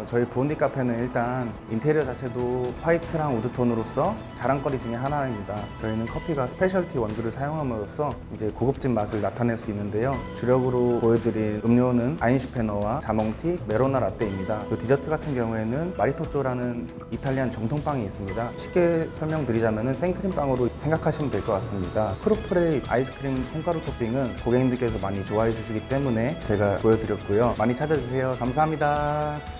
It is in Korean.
어, 저희 부온디 카페는 일단 인테리어 자체도 화이트랑 wood tone으로서 자랑거리 중에 하나입니다. 저희는 커피가 specialty 원두를 사용함으로써 이제 고급진 맛을 나타낼 수 있는데요. 주력으로 보여드린 음료는 아인슈페너와 자몽티, 메로나 라떼입니다. 그 디저트 같은 경우에는 maritozzo라는 이탈리안 정통빵이 있습니다. 쉽게 설명드리자면 생크림빵으로 생각하시면 될 것 같습니다. 크로플에 아이스크림 콩가루 토핑은 고객님들께서 많이 좋아해 주시기 때문에 제가 보여드렸고요. 많이 찾아주세요. 감사합니다.